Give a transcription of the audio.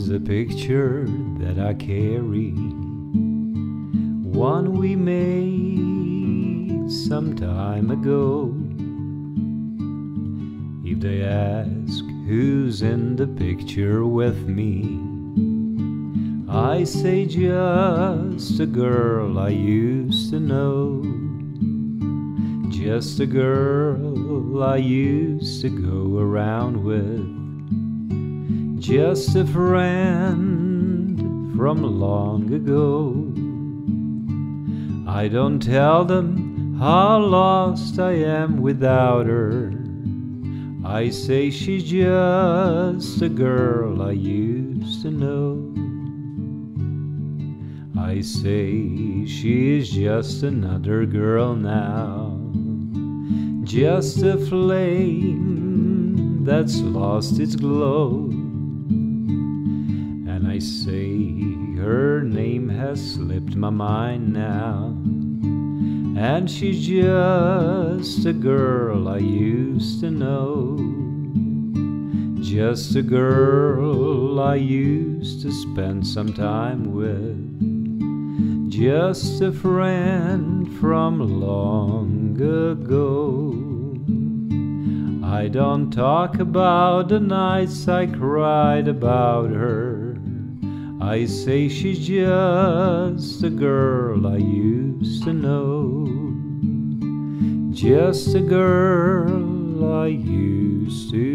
is a picture that I carry, one we made some time ago. If they ask who's in the picture with me, I say just a girl I used to know. Just a girl I used to go around with. Just a friend from long ago. I don't tell them how lost I am without her. I say she's just a girl I used to know. I say she is just another girl now, just a flame that's lost its glow. Say her name has slipped my mind now, and she's just a girl I used to know. Just a girl I used to spend some time with just a friend from long ago. I don't talk about the nights I cried about her. I say she's just a girl I used to know. Just a girl I used to.